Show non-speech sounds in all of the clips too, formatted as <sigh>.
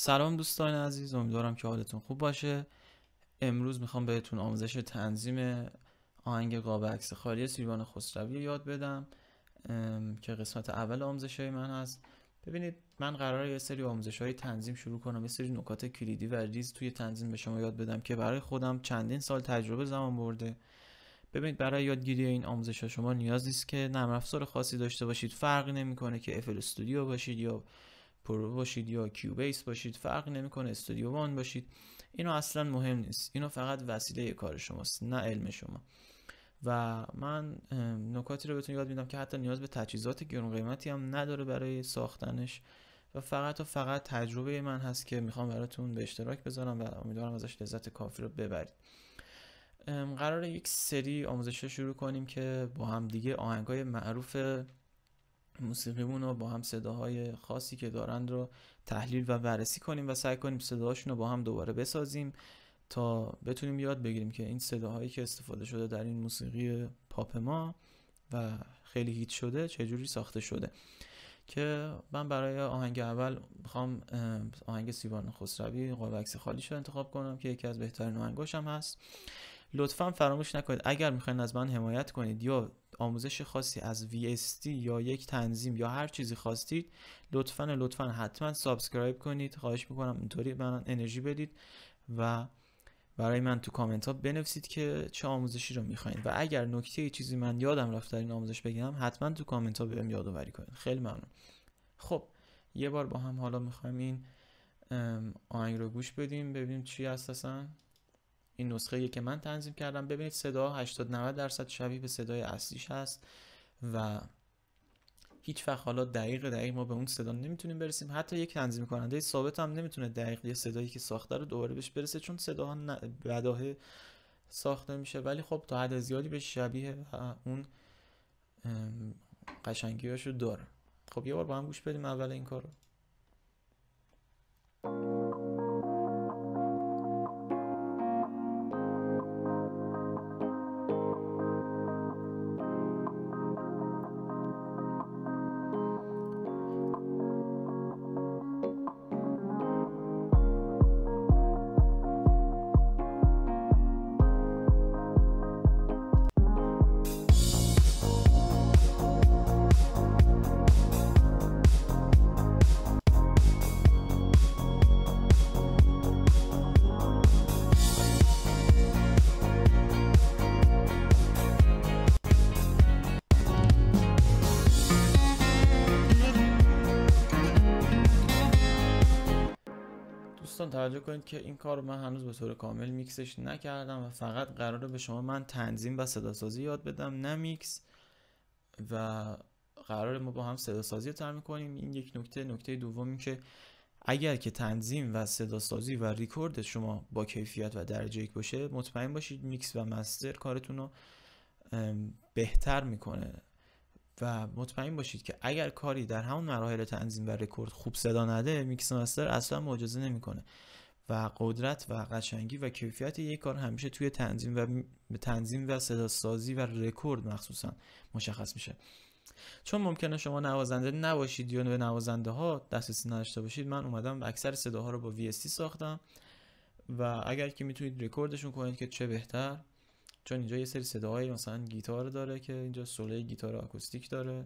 سلام دوستان عزیز امیدوارم که حالتون خوب باشه. امروز می‌خوام بهتون آموزش تنظیم آهنگ قاب عکس خالی سیروان خسروی یاد بدم که قسمت اول آموزش های من هست. ببینید من قراره یه سری آموزش های تنظیم شروع کنم یه سری نکات کلیدی و ریز توی تنظیم به شما یاد بدم که برای خودم چندین سال تجربه زمان برده. ببینید برای یادگیری این آموزش ها شما نیاز نیست که نرم افزار خاصی داشته باشید. فرقی نمی‌کنه که افل استودیو باشید یا Pro باشید یا Cubase باشید فرق نمی‌کنه Studio One باشید. اینو اصلا مهم نیست. اینو فقط وسیله کار شماست نه علم شما. و من نکاتی رو بهتون یاد میدم که حتی نیاز به تجهیزات گرون قیمتی هم نداره برای ساختنش. و فقط و فقط تجربه من هست که می‌خوام براتون به اشتراک بذارم و امیدوارم ازش لذت کافی رو ببرید. قرار یک سری آموزش شروع کنیم که با هم دیگه آهنگ های معروف موسیقیمون رو با هم صداهای خاصی که دارند رو تحلیل و بررسی کنیم و سعی کنیم صداهاشون رو با هم دوباره بسازیم تا بتونیم یاد بگیریم که این صداهایی که استفاده شده در این موسیقی پاپ ما و خیلی هیت شده چجوری ساخته شده. که من برای آهنگ اول می‌خوام آهنگ سیوان خسروی قاب عکس خالی انتخاب کنم که یکی از بهترین آهنگاشم هست. لطفا فراموش نکنید. اگر می‌خواین از من حمایت کنید یا آموزش خاصی از VST یا یک تنظیم یا هر چیزی خواستید لطفا لطفا حتما subscribe کنید. خواهش می‌کنم اینطوری من انرژی بدید و برای من تو کامنت ها بنویسید که چه آموزشی رو می‌خواین. و اگر نکته چیزی من یادم رفت در این آموزش بگم حتما تو کامنت ها بهم یادآوری کنید. خیلی ممنون. خب یه بار با هم حالا می‌خوایم این آهنگ رو گوش بدیم ببینیم چی هست اصلا این نسخه که من تنظیم کردم ببینید صدا 80 90 درصد شبیه به صدای اصلیش هست و هیچ وقت حالا دقیق دقیق ما به اون صدا نمی‌تونیم برسیم. حتی یک تنظیم کننده ثابت هم نمی‌تونه دقیق یه صدایی که ساخته رو دوباره بهش برسه چون صداها بداهه ساخته میشه. ولی خب تا حد زیادی به شبیه و اون قشنگیاشو داره. خب یه بار با هم گوش بدیم اول این کارو. دوستان توجه کنید که این کار رو من هنوز به طور کامل میکسش نکردم و فقط قراره به شما من تنظیم و صداسازی یاد بدم نه میکس. و قرار ما با هم صداسازی رو کنیم این یک نکته نکته دومی که اگر که تنظیم و صداسازی و ریکورد شما با کیفیت و درجه یک باشه مطمئن باشید میکس و master کارتون رو بهتر می‌کنه. و مطمئن باشید که اگر کاری در همون مراحل تنظیم و رکورد خوب صدا نده میکس master اصلا معجزه نمی‌کنه و قدرت و قشنگی و کیفیت یک کار همیشه توی تنظیم و تنظیم و صدا سازی و رکورد مخصوصا مشخص میشه. چون ممکنه شما نوازنده نباشید یا به نوازنده ها دسترسی نداشته باشید من اومدم اکثر صداها رو با VST ساختم و اگر که می‌تونید رکوردشون کنید که چه بهتر. چون اینجا یه سری صداهای مثلا گیتار داره که اینجا سولو گیتار آکوستیک داره.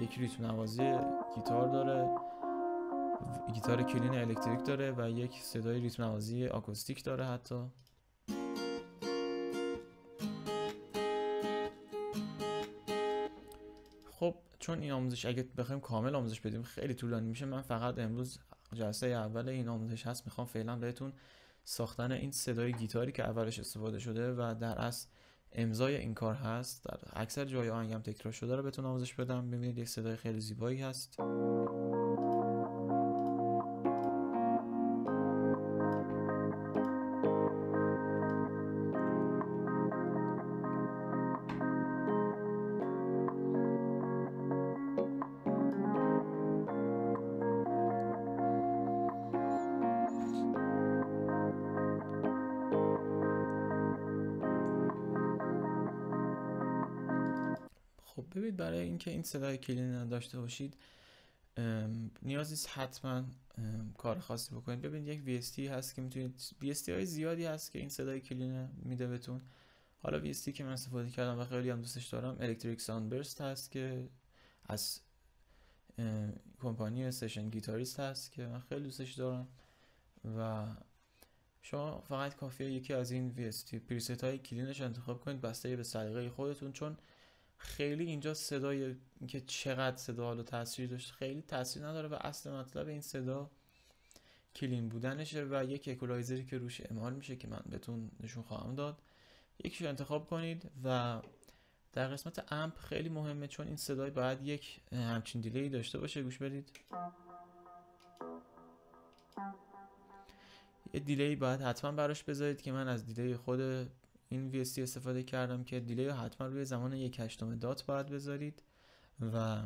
یک ریتم نوازی گیتار داره. گیتار کلین الکتریک داره و یک صدای ریتم نوازی آکوستیک داره حتی. خب چون این آموزش اگه بخوایم کامل آموزش بدیم خیلی طولانی میشه. من فقط امروز جلسه اول این آموزش هست می‌خوام فعلا بهتون ساختن این صدای گیتاری که اولش استفاده شده و در اصل امضای این کار هست در اکثر جای آهنگم تکرار شده رو بهتون آموزش بدم. ببینید یک صدای خیلی زیبایی هست. ببینید برای اینکه این صدای clean داشته باشید نیاز نیست حتما کار خاصی بکنید. ببینید یک VST هست که می‌تونید VST های زیادی هست که این صدای clean میده بهتون. حالا VST که من استفاده کردم و خیلی هم دوستش دارم Electric Sunburst هست که از کمپانی Session Guitarist هست که من خیلی دوستش دارم. و شما فقط کافیه یکی از این VST preset های clean ش انتخاب کنید بسته به سلیقه خودتون چون خیلی اینجا صدای که چقدر صدا حالا تاثیر داشت خیلی تاثیر نداره و اصل مطلب این صدا clean بودنشه و یک اکولایزری که روش اعمال میشه که من بهتون نشون خواهم داد. یکیشو انتخاب کنید و در قسمت amp خیلی مهمه چون این صدای باید یک همچین delay داشته باشه. گوش بدید. یه delay باید حتما براش بذارید که من از delay خود این VST استفاده کردم که delay حتما روی زمان یک هشتم dot باید بذارید و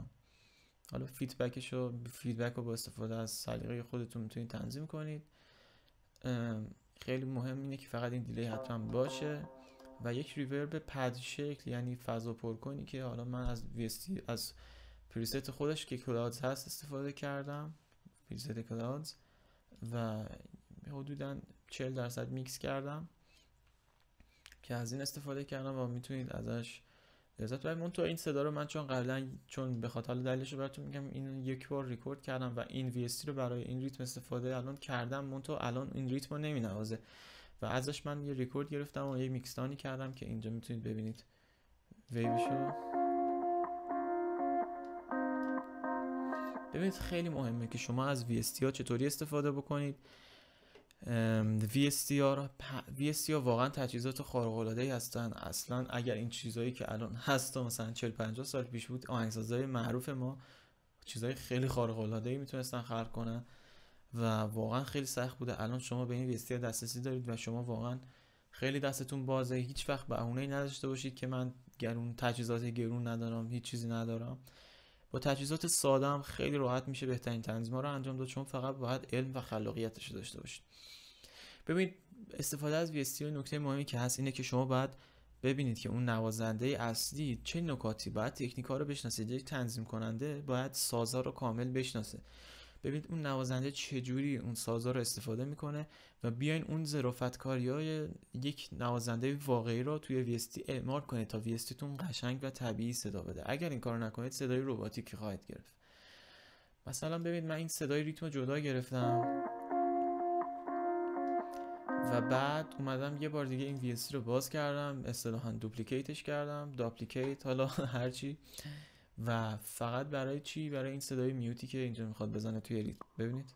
حالا feedback ش رو feedback رو با استفاده از سلیقه خودتون می‌تونید تنظیم کنید. خیلی مهم اینه که فقط این delay حتما باشه و یک reverb pad شکل یعنی فضا پر کنی که حالا من از VST از preset خودش که Clouds هست استفاده کردم preset Clouds و حدودا 40 درصد میکس کردم. که از این استفاده کردم و می‌تونید ازش لذت ببرید. من تو این صدا رو من چون قبلا چون به خاطر دلیلش براتون میگم این یک بار ریکورد کردم و این VST رو برای این ریتم استفاده الان کردم. من تو الان این ریتم رو می‌نوازه. و ازش من یه ریکورد گرفتم و یه mixdown ی کردم که اینجا می‌تونید ببینید. ویوشو ببینید خیلی مهمه که شما از VST ها چطوری استفاده بکنید. VST ها VST ها واقعا تجهیزات خارق العاده هستن. اصلا اگر این چیزهایی که الان هست مثلا 40 50 سال پیش بود آهنگسازهای معروف ما چیزهای خیلی خارق العاده ای می‌تونستن خلق کنن و واقعا خیلی سخت بوده. الان شما به این VST ها دسترسی دارید و شما واقعا خیلی دستتون بازه. هیچ وقت بهونه نداشته باشید که من گرون تجهیزات گرون ندارم هیچ چیزی ندارم. با تجهیزات ساده هم خیلی راحت میشه بهترین تنظیم ها رو انجام داد چون فقط باید علم و خلاقیتش داشته باشید. ببینید استفاده از VST نکته مهمی که هست اینه که شما باید ببینید که اون نوازنده اصلی چه نکاتی باید تکنیکا رو بشناسه یک تنظیم کننده باید سازا رو کامل بشناسه. ببینید اون نوازنده چجوری اون سازا رو استفاده می‌کنه و بیاین اون ظرافت های یک نوازنده واقعی رو توی VST اعمال کنید تا VST تون قشنگ و طبیعی صدا بده. اگر این کار نکنید صدای رباتیکی خواهید گرفت. مثلا ببینید من این صدای ریتم جدا گرفتم. و بعد اومدم یه بار دیگه این VST رو باز کردم اصطلاحا دوپلیکیتش کردم. داپلیکیت حالا <laughs> هرچی. و فقط برای چی؟ برای این صدای میوتی که اینجا می‌خواد بزنه توی ریتم ببینید.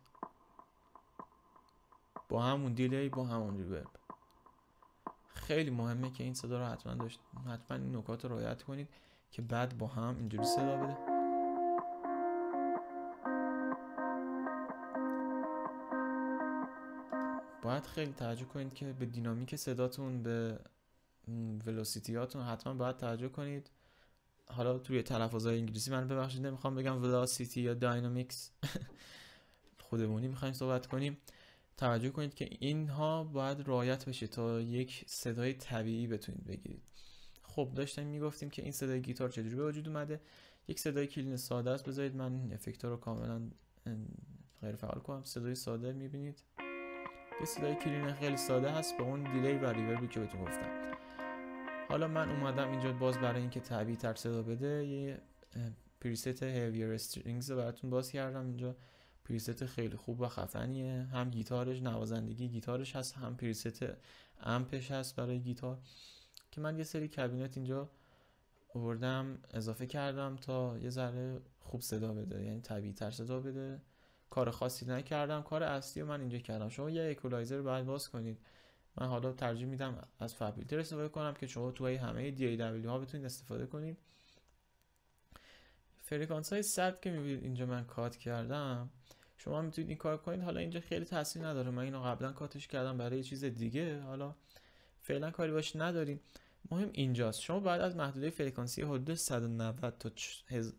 با همون دیلی با همون ریورب. خیلی مهمه که این صدا رو حتما داشت حتما این نکات رو رعایت کنید که بعد با هم اینجوری صدا بده. باید خیلی توجه کنید که به دینامیک صداتون به ولوسیتیاتون حتما باید توجه کنید. حالا توی تلفظهای انگلیسی من ببخشید نمی‌خوام بگم ولاسیتی یا داینامیکس <laughs> خودمونی می‌خوایم صحبت کنیم. توجه کنید که اینها باید رعایت بشه تا یک صدای طبیعی بتونید بگیرید. خب داشتیم می‌گفتیم که این صدای گیتار چجوری به وجود اومده؟ یک صدای clean ساده است بذارید من effector رو کاملا غیر فعال کنم. صدای ساده می‌بینید؟ یه صدای clean خیلی ساده هست با اون delay و reverb ی که بهتون گفتم. حالا من اومدم اینجا باز برای اینکه طبیعی تر صدا بده یه preset هیویر strings رو براتون باز کردم اینجا. preset خیلی خوب و خفنیه. هم گیتارش نوازندگی گیتارش هست هم preset amp ش هست برای گیتار. که من یه سری cabinet اینجا آوردم اضافه کردم تا یه ذره خوب صدا بده یعنی طبیعی تر صدا بده. کار خاصی نکردم. کار اصلی رو من اینجا کردم. شما یه اکولایزر باید باز کنید. من حالا ترجیح میدم از FabFilter استفاده کنم که شما توی همه DAW ها بتونید استفاده کنید. فرکانس های که می‌بینید اینجا من cut کردم. شما می‌تونید این کار کنید. حالا اینجا خیلی تاثیر نداره. من اینو قبلا cut ش کردم برای چیز دیگه. حالا فعلا کاری باش نداریم. مهم اینجاست. شما بعد از محدوده فرکانسی حدود 190 تا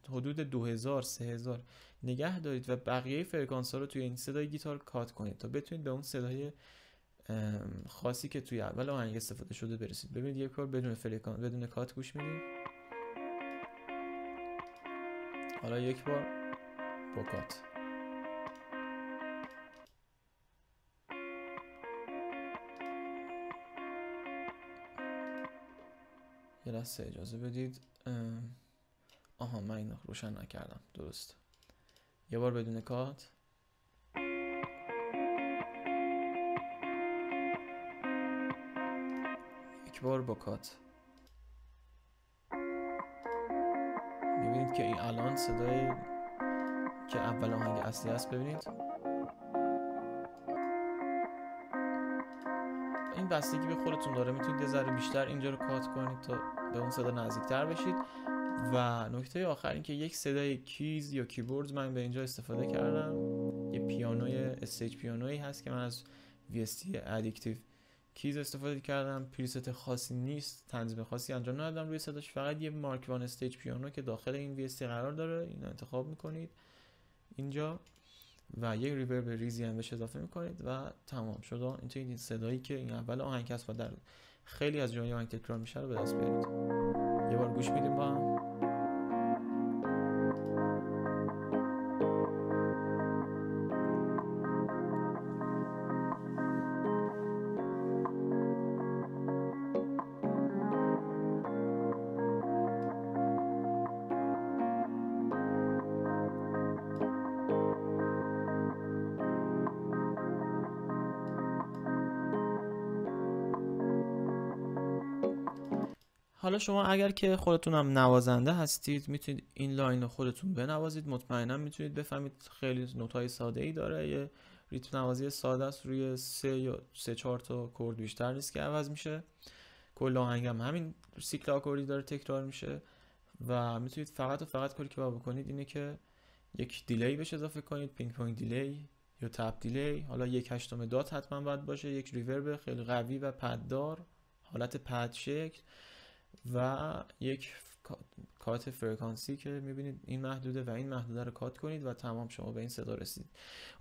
حدود 2000 3000 نگه دارید و بقیه فرکانس ها رو توی این صدای گیتار cut کنید تا بتونید به اون صدای خاصی که توی اول آهنگ استفاده شده برسید. ببینید یک بار بدون فرکانس بدون cut گوش می‌دید حالا یک بار با cut یه لحظه اجازه بدید. آها من این روشن نکردم. درست. یه بار بدون کات. یک بار با می‌بینید که این الان صدای که اول آهنگ اصلی است ببینید. این بستگی به خودتون داره. می‌تونید یه ذره بیشتر اینجا رو cut کنید تا به اون صدا نزدیکتر بشید. و نکته آخر این که یک صدای keys یا کیبورد من به اینجا استفاده کردم. یه پیانوی stage پیانویی هست که من از VST Addictive Keys استفاده کردم preset خاصی نیست تنظیم خاصی انجام ندادم روی صداش. فقط یه Mark One stage piano که داخل این VST قرار داره اینو انتخاب می‌کنید. اینجا و یک ریورب ریزی هم بهش اضافه می‌کنید و تمام شد. این صدایی که این اول آهنگ هست و در خیلی از جای آهنگ تکرار میشه رو به دست بیارید. یه بار گوش میدیم با هم. حالا شما اگر که خودتون هم نوازنده هستید می‌تونید این line رو خودتون بنوازید. مطمئنا می‌تونید بفهمید خیلی نوتای ساده ای داره. یه ریتم نوازی ساده است. روی سه یا سه چهار تا chord بیشتر نیست که عوض میشه. کل آهنگ هم همین سیکل آکوردی داره تکرار میشه و می‌تونید فقط و فقط کاری که باید بکنید اینه که یک delay بهش اضافه کنید. ping pong delay یا tap delay. حالا یک هشتم dot حتما باید باشه. یک reverb خیلی قوی و پددار. حالت پد شکل. و یک cut فرکانسی که می‌بینید این محدوده و این محدوده رو cut کنید و تمام شما به این صدا رسید.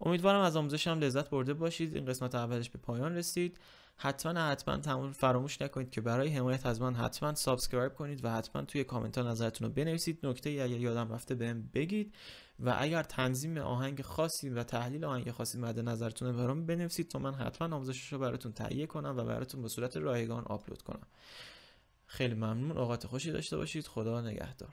امیدوارم از آموزش هم لذت برده باشید. این قسمت اولش به پایان رسید. حتما حتما تمام فراموش نکنید که برای حمایت از من حتما subscribe کنید و حتما توی کامنت ها نظرتون رو بنویسید. نکته ای اگر یادم رفته بهم بگید و اگر تنظیم آهنگ خاصی و تحلیل آهنگ خاصی مد نظرتون برام بنویسید تا من حتما آموزشش رو براتون تهیه کنم و براتون به صورت رایگان آپلود کنم. خیلی ممنون. اوقات خوشی داشته باشید. خدا نگهدار.